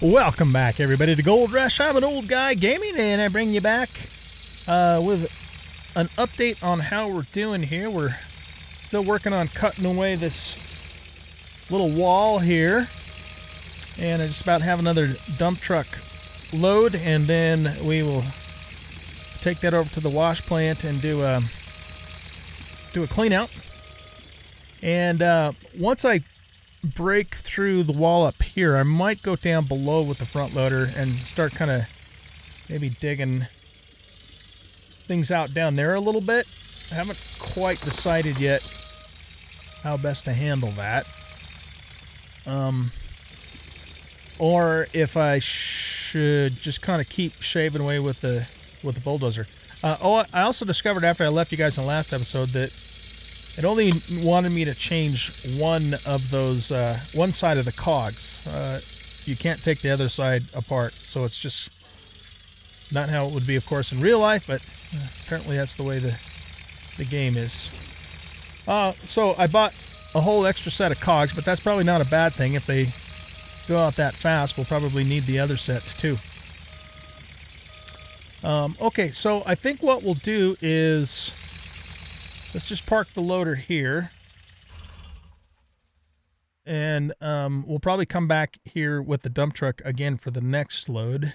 Welcome back, everybody, to Gold Rush. I'm an old guy gaming, and I bring you back uh, with an update on how we're doing here. We're still working on cutting away this little wall here, and I just about have another dump truck load, and then we will take that over to the wash plant and do a do a clean out. And uh, once I break through the wall up here, I might go down below with the front loader and start kind of maybe digging things out down there a little bit. I haven't quite decided yet how best to handle that. Um, or if I should just kind of keep shaving away with the with the bulldozer. Uh, oh, I also discovered after I left you guys in the last episode that it only wanted me to change one of those, uh, one side of the cogs. Uh, you can't take the other side apart, so it's just not how it would be, of course, in real life, but uh, apparently that's the way the, the game is. Uh, so I bought a whole extra set of cogs, but that's probably not a bad thing. If they go out that fast, we'll probably need the other sets too. Um, okay, so I think what we'll do is let's just park the loader here. And um, we'll probably come back here with the dump truck again for the next load.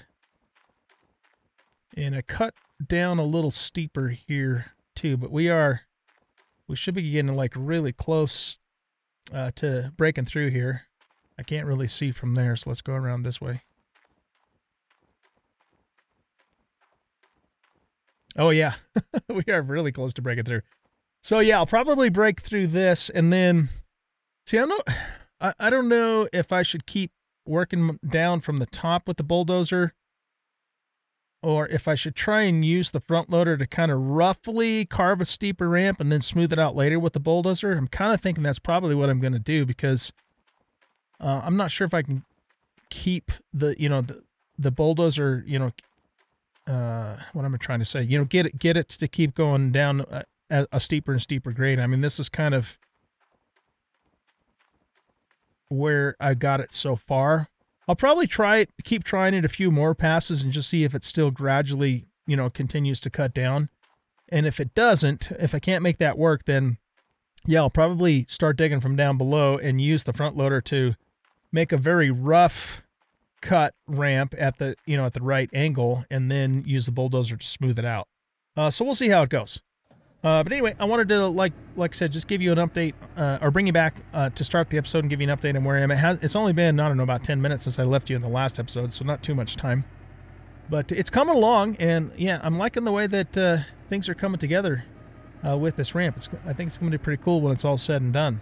And I cut down a little steeper here too, but we are, we should be getting like really close uh, to breaking through here. I can't really see from there, so let's go around this way. Oh yeah, we are really close to breaking through. So yeah, I'll probably break through this and then see. I'm not. I, I don't know if I should keep working down from the top with the bulldozer, or if I should try and use the front loader to kind of roughly carve a steeper ramp and then smooth it out later with the bulldozer. I'm kind of thinking that's probably what I'm going to do because uh, I'm not sure if I can keep the you know the the bulldozer you know uh, what am I trying to say? You know, get it, get it to keep going down a, a, steeper and steeper grade. I mean, this is kind of where I got it so far. I'll probably try it, keep trying it a few more passes and just see if it still gradually, you know, continues to cut down. And if it doesn't, if I can't make that work, then yeah, I'll probably start digging from down below and use the front loader to make a very rough cut ramp at the you know at the right angle and then use the bulldozer to smooth it out uh, so we'll see how it goes uh, but anyway i wanted to like like i said just give you an update uh, or bring you back uh, to start the episode and give you an update on where i am. It has it's only been i don't know about 10 minutes since i left you in the last episode so not too much time. But it's coming along and yeah i'm liking the way that uh, things are coming together uh, with this ramp. It's, i think it's going to be pretty cool when it's all said and done.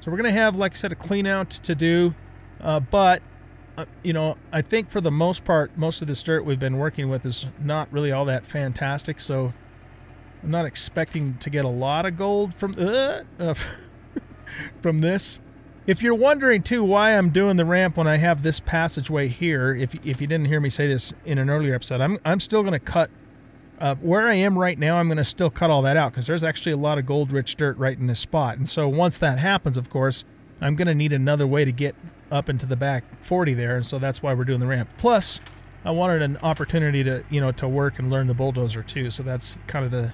So we're going to have like i said a clean out to do uh, but, you know, I think for the most part, most of this dirt we've been working with is not really all that fantastic. So I'm not expecting to get a lot of gold from, uh, uh from this. If you're wondering too why I'm doing the ramp when I have this passageway here, if, if you didn't hear me say this in an earlier episode, I'm, I'm still going to cut uh, where I am right now, I'm going to still cut all that out because there's actually a lot of gold rich dirt right in this spot. And so once that happens, of course, I'm going to need another way to get up into the back 40 there, and so that's why we're doing the ramp. Plus, I wanted an opportunity to, you know, to work and learn the bulldozer too, so that's kind of the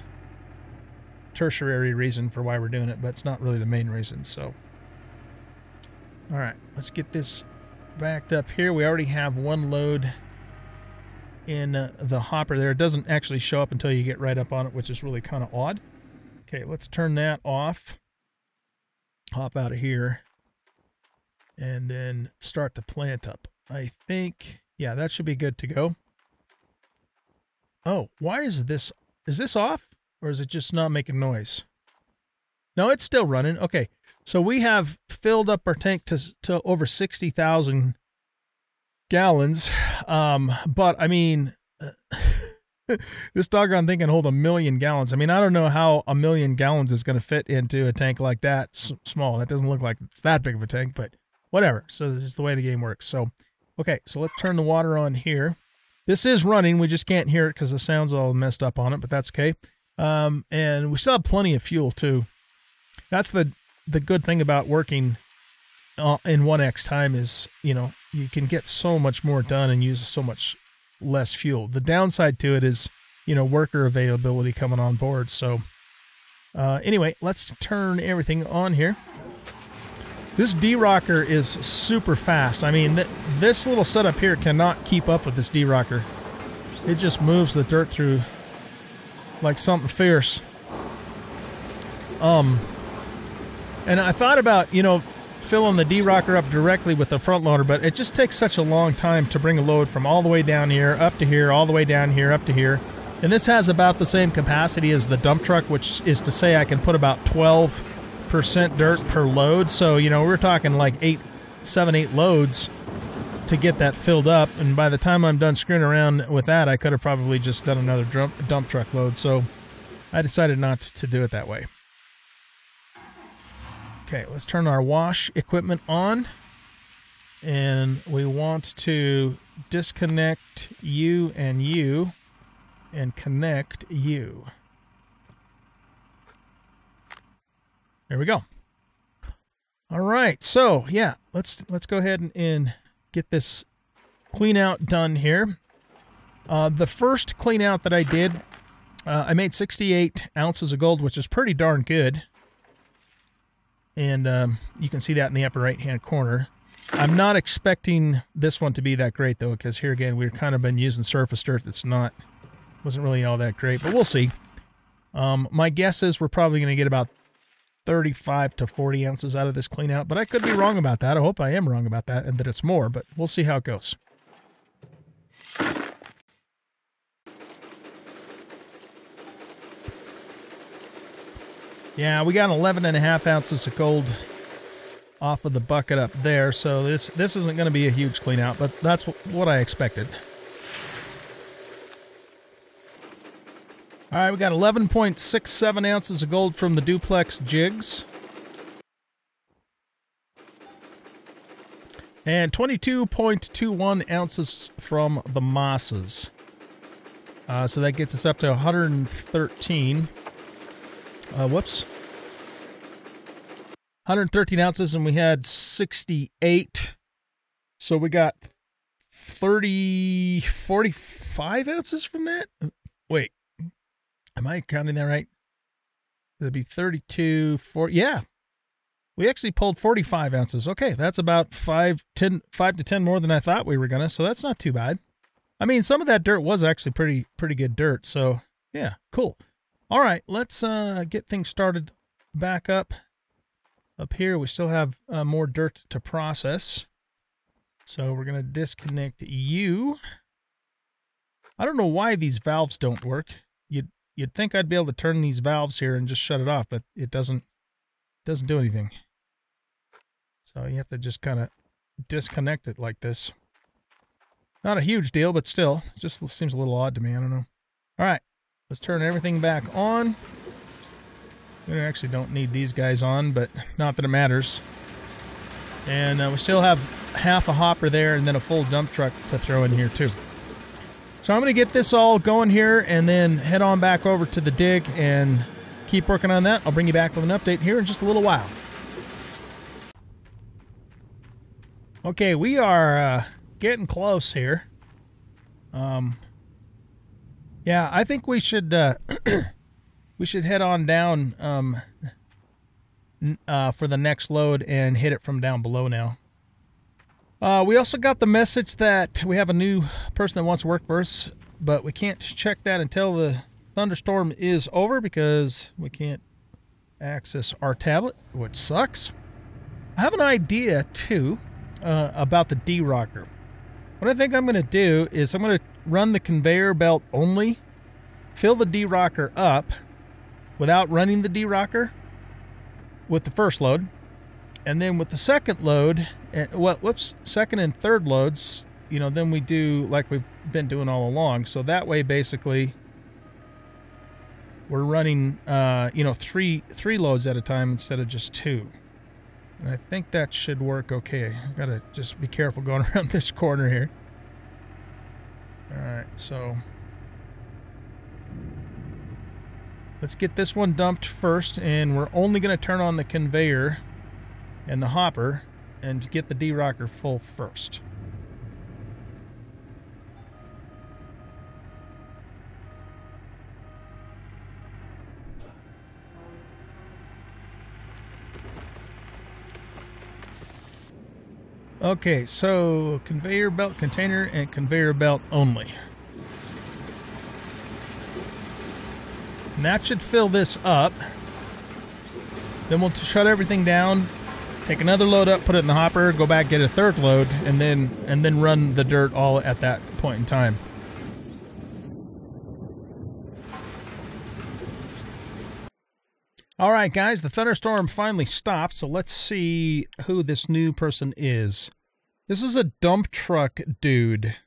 tertiary reason for why we're doing it, but it's not really the main reason, so. All right, let's get this backed up here. We already have one load in uh, the hopper there. It doesn't actually show up until you get right up on it, which is really kind of odd. Okay, let's turn that off. Hop out of here and then start the plant up. I think, yeah, that should be good to go. Oh, why is this, is this off or is it just not making noise? No, it's still running. Okay. So we have filled up our tank to, to over 60,000 gallons. Um, but I mean, this doggone thing can hold a million gallons. I mean, I don't know how a million gallons is going to fit into a tank like that S small. That doesn't look like it's that big of a tank, but whatever. So this is the way the game works. So, okay, so let's turn the water on here. This is running. We just can't hear it because the sound's all messed up on it, but that's okay. Um, and we still have plenty of fuel too. That's the the good thing about working uh, in 1x time is, you know, you can get so much more done and use so much less fuel. The downside to it is, you know, worker availability coming on board. So, uh, anyway, let's turn everything on here. This D-Rocker is super fast. I mean, th this little setup here cannot keep up with this D-Rocker. It just moves the dirt through like something fierce. Um, and I thought about, you know, filling the D-Rocker up directly with the front loader, but it just takes such a long time to bring a load from all the way down here, up to here, all the way down here, up to here. And this has about the same capacity as the dump truck, which is to say I can put about 12% dirt per load. So, you know, we're talking like eight, seven, eight loads to get that filled up. And by the time I'm done screwing around with that, I could have probably just done another dump, truck load. So I decided not to do it that way. Okay, let's turn our wash equipment on. And we want to disconnect you and you and connect you. There we go. All right, so yeah, let's let's go ahead and, and get this clean out done here. Uh, the first clean out that I did, uh, I made 68 ounces of gold, which is pretty darn good. And um, you can see that in the upper right hand corner. I'm not expecting this one to be that great though, because here again, we've kind of been using surface dirt that's not, wasn't really all that great, but we'll see. Um, my guess is we're probably going to get about 35 to 40 ounces out of this clean out, but I could be wrong about that. I hope I am wrong about that and that it's more, but we'll see how it goes. Yeah, we got 11 and a half ounces of gold off of the bucket up there, so this this isn't going to be a huge clean out, but that's what I expected. All right, we got 11.67 ounces of gold from the duplex jigs. And 22.21 ounces from the mosses. Uh, so that gets us up to 113. Uh, whoops. 113 ounces, and we had 68. So we got 30, 45 ounces from that? Wait, Am I counting that right? It'd be 32, 40. Yeah. We actually pulled 45 ounces. Okay, that's about 5, 10, 5 to 10 more than I thought we were going to, so that's not too bad. I mean, some of that dirt was actually pretty pretty good dirt, so yeah, cool. All right, let's uh, get things started back up. Up here, we still have uh, more dirt to process. So we're going to disconnect you. I don't know why these valves don't work. You'd You'd think I'd be able to turn these valves here and just shut it off, but it doesn't doesn't do anything. So you have to just kind of disconnect it like this. Not a huge deal, but still, it just seems a little odd to me. I don't know. All right, let's turn everything back on. We actually don't need these guys on, but not that it matters. And uh, we still have half a hopper there and then a full dump truck to throw in here too. So I'm going to get this all going here and then head on back over to the dig and keep working on that. I'll bring you back with an update here in just a little while. Okay, we are uh, getting close here. Um, yeah, I think we should uh, we should head on down um, uh, for the next load and hit it from down below now. Uh, we also got the message that we have a new person that wants to work for us, but we can't check that until the thunderstorm is over because we can't access our tablet, which sucks. I have an idea too uh, about the D-Rocker. What I think I'm going to do is I'm going to run the conveyor belt only, fill the D-Rocker up without running the D-Rocker with the first load, and then with the second load, and well, whoops, second and third loads, you know, then we do like we've been doing all along. So that way, basically, we're running, uh, you know, three three loads at a time instead of just two. And I think that should work okay. I gotta just be careful going around this corner here. All right, so let's get this one dumped first, and we're only gonna turn on the conveyor and the hopper and get the D-Rocker full first. Okay, so conveyor belt container and conveyor belt only. And that should fill this up. Then we'll shut everything down, take another load up, put it in the hopper, go back, get a third load, and then and then run the dirt all at that point in time. All right, guys, the thunderstorm finally stopped, so let's see who this new person is. This is a dump truck dude.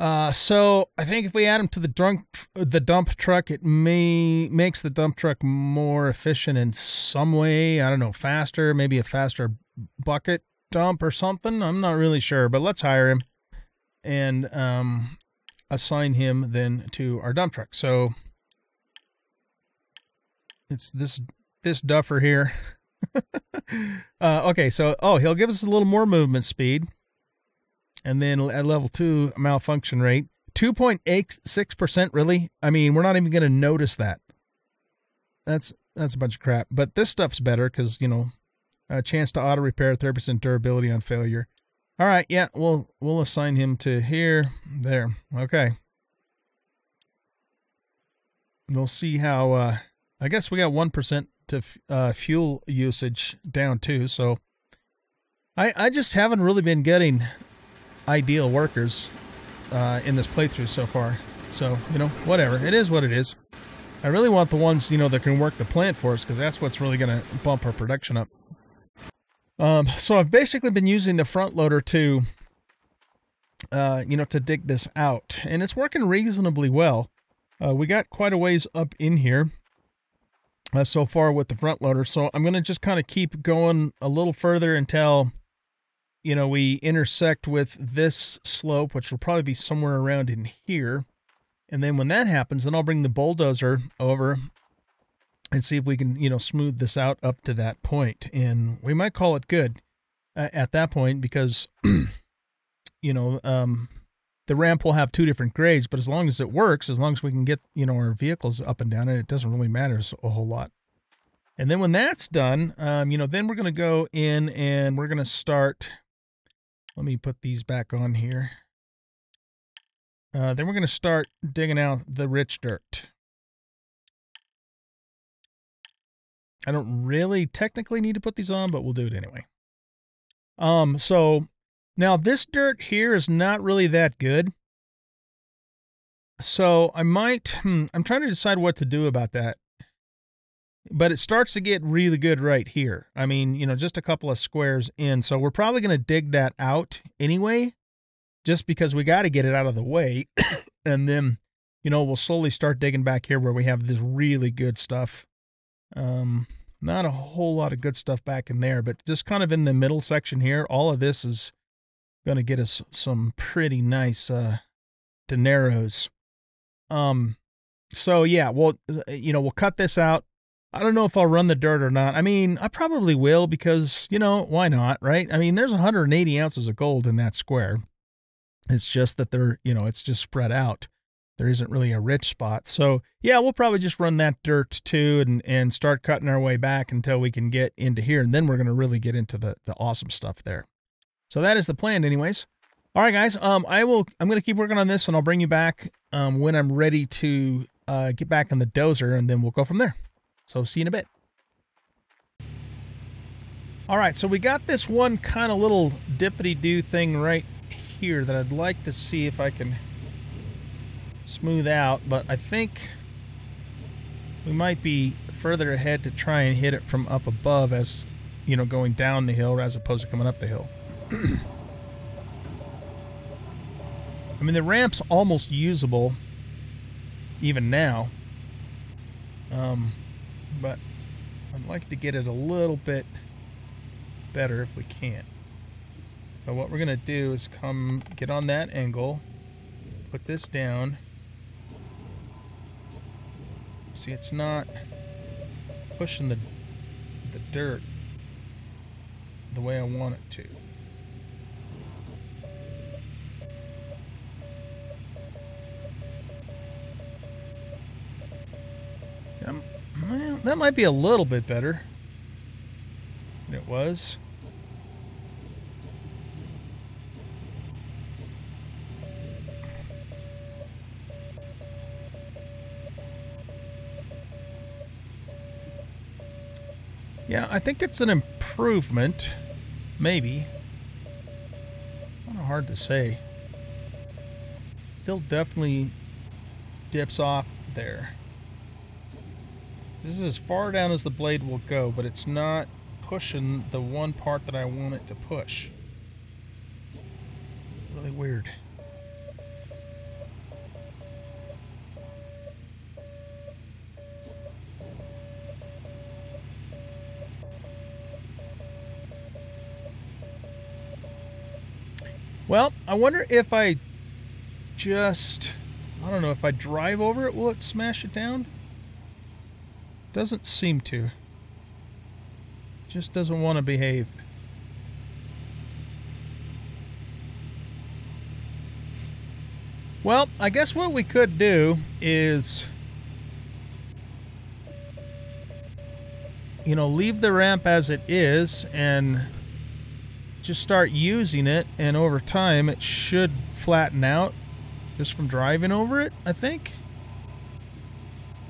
Uh, so I think if we add him to the drunk, the dump truck, it may makes the dump truck more efficient in some way. I don't know, faster, maybe a faster bucket dump or something. I'm not really sure, but let's hire him and um, assign him then to our dump truck. So it's this this duffer here. uh, okay, so oh, he'll give us a little more movement speed, and then at level two malfunction rate, two point eight six percent. Really, I mean, we're not even going to notice that. That's that's a bunch of crap. But this stuff's better because you know, a chance to auto repair, thirty percent durability on failure. All right, yeah, we'll we'll assign him to here, there. Okay. We'll see how. uh I guess we got 1% to uh, fuel usage down too. So I, I just haven't really been getting ideal workers uh, in this playthrough so far. So, you know, whatever. It is what it is. I really want the ones, you know, that can work the plant for us because that's what's really going to bump our production up. Um, so I've basically been using the front loader to, uh, you know, to dig this out. And it's working reasonably well. Uh, we got quite a ways up in here uh, so far with the front loader. So I'm going to just kind of keep going a little further until, you know, we intersect with this slope, which will probably be somewhere around in here. And then when that happens, then I'll bring the bulldozer over and see if we can, you know, smooth this out up to that point. And we might call it good uh, at that point because, you know, um, the ramp will have two different grades, but as long as it works, as long as we can get, you know, our vehicles up and down it, it doesn't really matter a whole lot. And then when that's done, um, you know, then we're going to go in and we're going to start. Let me put these back on here. Uh, then we're going to start digging out the rich dirt. I don't really technically need to put these on, but we'll do it anyway. Um, so now, this dirt here is not really that good. So I might, hmm, I'm trying to decide what to do about that. But it starts to get really good right here. I mean, you know, just a couple of squares in. So we're probably going to dig that out anyway, just because we got to get it out of the way. and then, you know, we'll slowly start digging back here where we have this really good stuff. Um, not a whole lot of good stuff back in there, but just kind of in the middle section here, all of this is going to get us some pretty nice uh dineros. Um so yeah, well uh, you know, we'll cut this out. I don't know if I'll run the dirt or not. I mean, I probably will because, you know, why not, right? I mean, there's 180 ounces of gold in that square. It's just that they're, you know, it's just spread out. There isn't really a rich spot. So, yeah, we'll probably just run that dirt too and and start cutting our way back until we can get into here and then we're going to really get into the the awesome stuff there. So that is the plan anyways. All right, guys. Um, I will. I'm going to keep working on this, and I'll bring you back um, when I'm ready to uh, get back on the dozer, and then we'll go from there. So see you in a bit. All right, so we got this one kind of little dippity-do thing right here that I'd like to see if I can smooth out, but I think we might be further ahead to try and hit it from up above as, you know, going down the hill as opposed to coming up the hill. I mean, the ramp's almost usable even now. Um, but I'd like to get it a little bit better if we can. So what we're going to do is come get on that angle, put this down. See, it's not pushing the, the dirt the way I want it to. That might be a little bit better than it was. Yeah, I think it's an improvement. Maybe. Kind of hard to say. Still definitely dips off there. This is as far down as the blade will go, but it's not pushing the one part that I want it to push. Really weird. Well, I wonder if I just, I don't know, if I drive over it, will it smash it down? Doesn't seem to. Just doesn't want to behave. Well, I guess what we could do is, you know, leave the ramp as it is and just start using it, and over time it should flatten out just from driving over it, I think.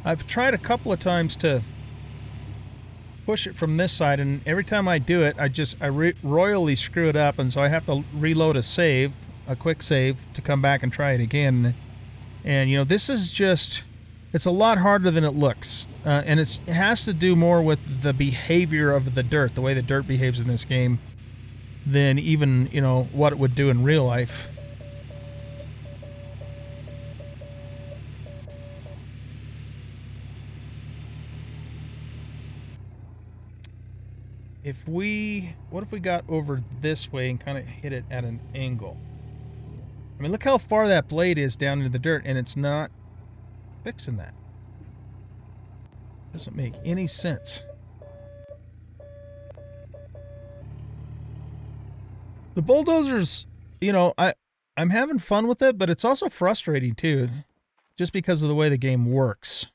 I've tried a couple of times to push it from this side, and every time I do it, I just I royally screw it up, and so I have to reload a save, a quick save, to come back and try it again. And you know, this is just it's a lot harder than it looks, uh, and it has to do more with the behavior of the dirt, the way the dirt behaves in this game than even, you know, what it would do in real life. If we, what if we got over this way and kind of hit it at an angle? I mean, look how far that blade is down into the dirt, and it's not fixing that. Doesn't make any sense. The bulldozers, you know, I I'm having fun with it, but it's also frustrating too, just because of the way the game works.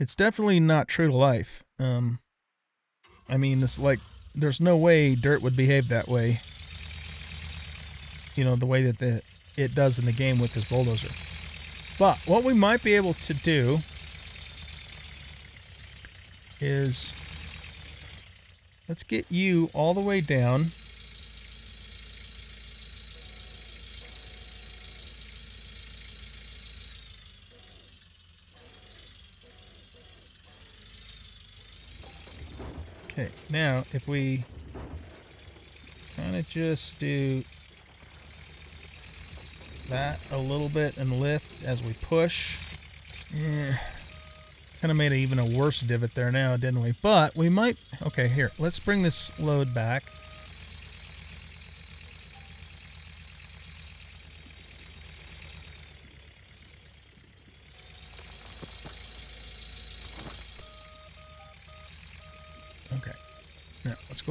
It's definitely not true to life. Um, I mean, it's like there's no way dirt would behave that way. You know, the way that the it does in the game with this bulldozer. But what we might be able to do is let's get you all the way down Okay, now if we kind of just do that a little bit and lift as we push. Yeah, kind of made even a worse divot there now, didn't we? But we might, okay, here, let's bring this load back.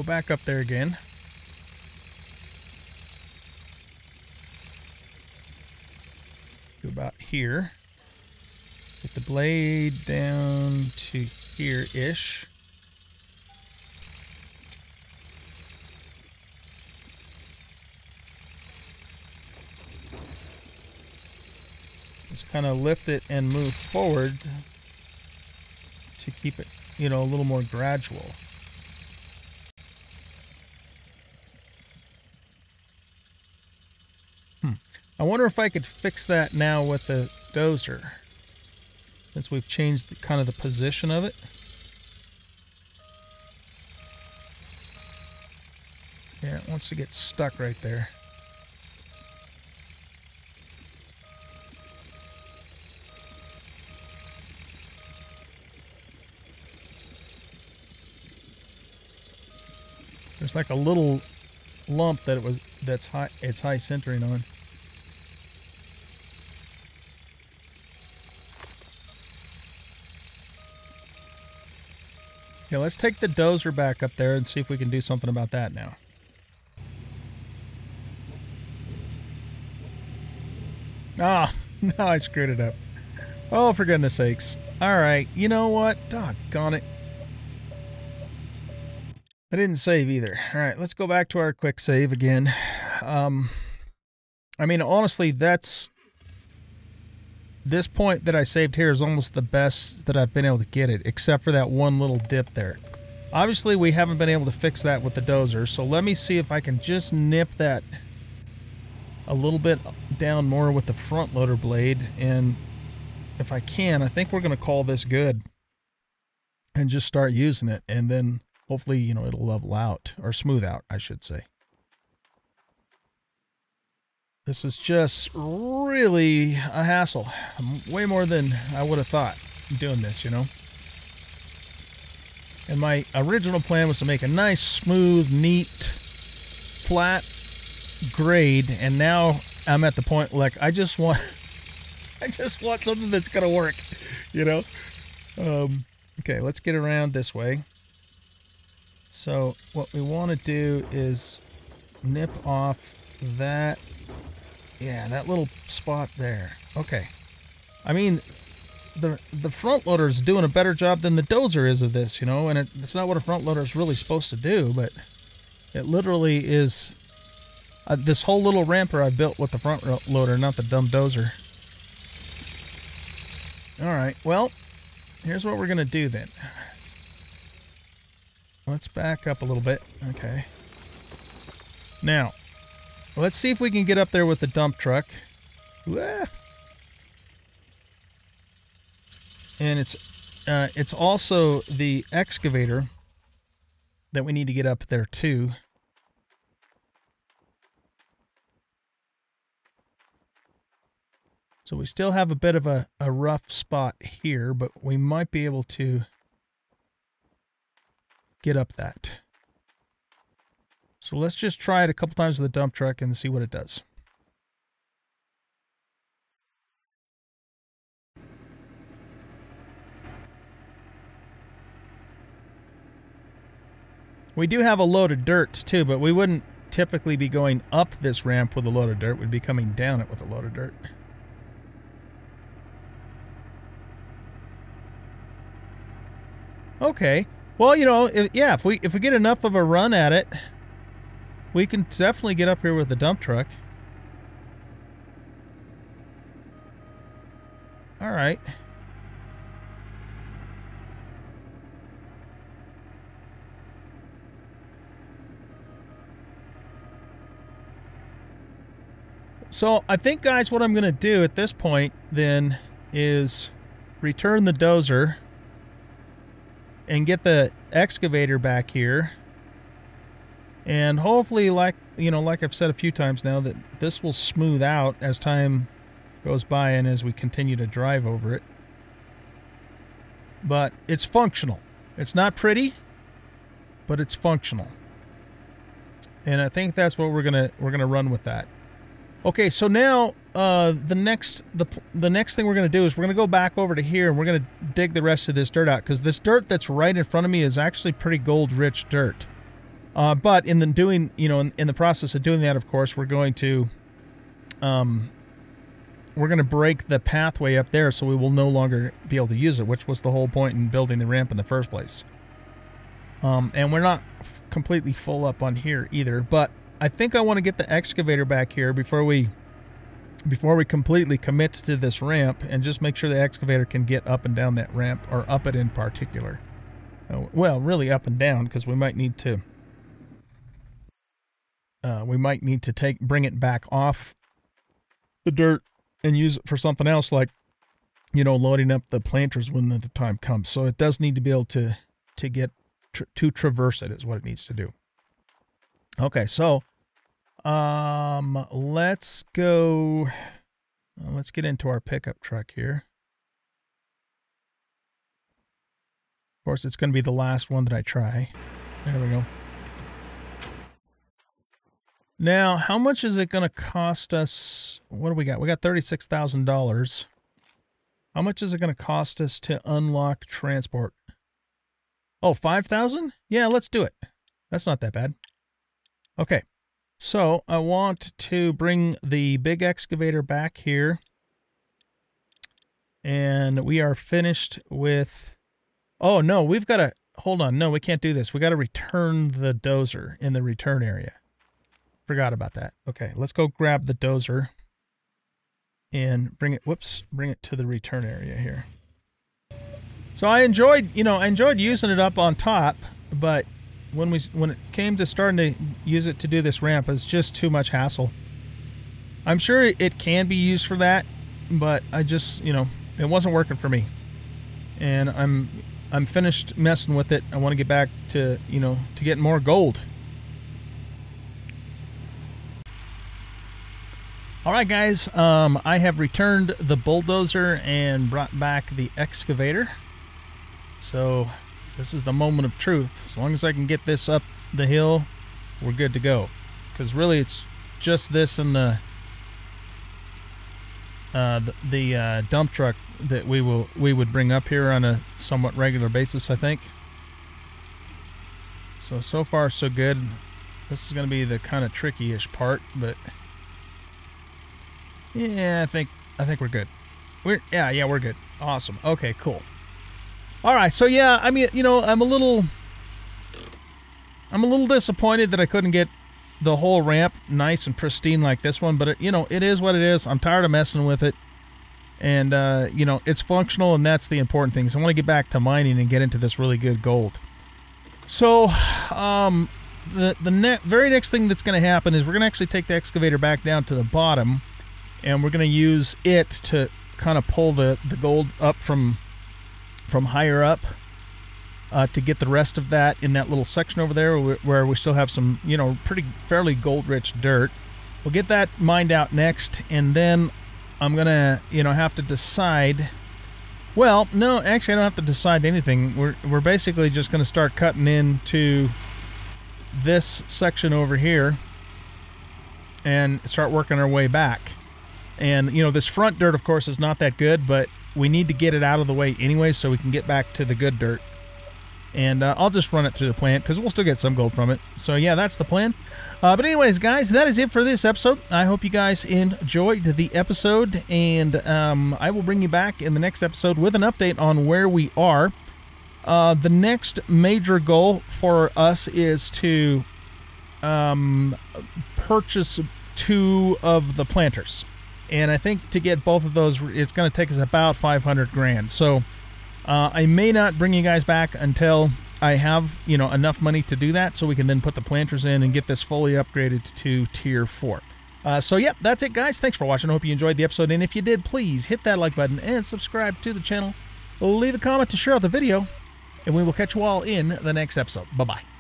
Go back up there again. To about here. Get the blade down to here-ish. Just kind of lift it and move forward to keep it, you know, a little more gradual. I wonder if I could fix that now with the dozer. Since we've changed the, kind of the position of it. Yeah, it wants to get stuck right there. There's like a little lump that it was that's high it's high centering on. Yeah, let's take the dozer back up there and see if we can do something about that now. Ah, oh, no, I screwed it up. Oh, for goodness sakes. All right, you know what? Doggone it. I didn't save either. All right, let's go back to our quick save again. Um, I mean, honestly, that's this point that I saved here is almost the best that I've been able to get it, except for that one little dip there. Obviously, we haven't been able to fix that with the dozer, so let me see if I can just nip that a little bit down more with the front loader blade, and if I can, I think we're going to call this good and just start using it, and then hopefully, you know, it'll level out, or smooth out, I should say. This is just really a hassle. Way more than I would have thought doing this, you know. And my original plan was to make a nice, smooth, neat, flat grade. And now I'm at the point like I just want, I just want something that's gonna work, you know. Um, okay, let's get around this way. So what we want to do is nip off that yeah, that little spot there. Okay. I mean, the the front loader is doing a better job than the dozer is of this, you know, and it, it's not what a front loader is really supposed to do, but it literally is uh, this whole little ramper I built with the front loader, not the dumb dozer. All right, well, here's what we're going to do then. Let's back up a little bit. Okay. Now, Let's see if we can get up there with the dump truck. And it's uh, it's also the excavator that we need to get up there too. So we still have a bit of a, a rough spot here, but we might be able to get up that. So let's just try it a couple times with the dump truck and see what it does. We do have a load of dirt too, but we wouldn't typically be going up this ramp with a load of dirt. We'd be coming down it with a load of dirt. Okay. Well, you know, if, yeah, if we if we get enough of a run at it, we can definitely get up here with the dump truck. All right. So I think, guys, what I'm going to do at this point then is return the dozer and get the excavator back here and hopefully, like, you know, like I've said a few times now, that this will smooth out as time goes by and as we continue to drive over it. But it's functional. It's not pretty, but it's functional. And I think that's what we're gonna we're gonna run with that. Okay, so now uh, the next the the next thing we're gonna do is we're gonna go back over to here and we're gonna dig the rest of this dirt out because this dirt that's right in front of me is actually pretty gold rich dirt. Uh, but in the doing, you know, in, in, the process of doing that, of course, we're going to, um, we're going to break the pathway up there, so we will no longer be able to use it, which was the whole point in building the ramp in the first place. Um, and we're not completely full up on here either, but I think I want to get the excavator back here before we, before we completely commit to this ramp, and just make sure the excavator can get up and down that ramp, or up it in particular. Uh, well, really up and down, because we might need to uh, we might need to take bring it back off the dirt and use it for something else like you know loading up the planters when the time comes. So it does need to be able to to get to traverse it is what it needs to do. Okay so um let's go uh, let's get into our pickup truck here. Of course it's going to be the last one that i try. There we go now, how much is it going to cost us? What do we got? We got $36,000. How much is it going to cost us to unlock transport? Oh, 5,000? Yeah, let's do it. That's not that bad. Okay. So I want to bring the big excavator back here. And we are finished with... Oh, no, we've got to... Hold on. No, we can't do this. We got to return the dozer in the return area. Forgot about that. Okay, let's go grab the dozer and bring it, whoops, bring it to the return area here. So I enjoyed, you know, I enjoyed using it up on top, but when we when it came to starting to use it to do this ramp, it's just too much hassle. I'm sure it can be used for that, but I just, you know, it wasn't working for me. And I'm I'm finished messing with it. I want to get back to, you know, to get more gold. All right, guys, um, I have returned the bulldozer and brought back the excavator. So this is the moment of truth. As long as I can get this up the hill, we're good to go. Because really, it's just this and the uh, the, the uh, dump truck that we will we would bring up here on a somewhat regular basis. I think. So so far so good. This is going to be the kind of tricky-ish part, but yeah, I think I think we're good. We're yeah, yeah, we're good. Awesome. Okay, cool. All right, so yeah, I mean, you know, I'm a little I'm a little disappointed that I couldn't get the whole ramp nice and pristine like this one, but it, you know, it is what it is. I'm tired of messing with it. And uh, you know, it's functional and that's the important thing. So I want to get back to mining and get into this really good gold. So, um the the ne very next thing that's going to happen is we're going to actually take the excavator back down to the bottom and we're going to use it to kind of pull the, the gold up from from higher up uh, to get the rest of that in that little section over there where we still have some, you know, pretty fairly gold rich dirt. We'll get that mined out next, and then I'm going to, you know, have to decide. Well, no, actually, I don't have to decide anything. We're, we're basically just going to start cutting into this section over here and start working our way back. And, you know, this front dirt, of course, is not that good, but we need to get it out of the way anyway so we can get back to the good dirt. And uh, I'll just run it through the plant because we'll still get some gold from it. So, yeah, that's the plan. Uh, but anyways, guys, that is it for this episode. I hope you guys enjoyed the episode. And um, I will bring you back in the next episode with an update on where we are. Uh, the next major goal for us is to um, purchase two of the planters and I think to get both of those, it's going to take us about 500 grand. So uh, I may not bring you guys back until I have you know enough money to do that, so we can then put the planters in and get this fully upgraded to tier four. Uh, so yep, that's it, guys. Thanks for watching. I hope you enjoyed the episode, and if you did, please hit that like button and subscribe to the channel. Leave a comment to share out the video, and we will catch you all in the next episode. Bye bye.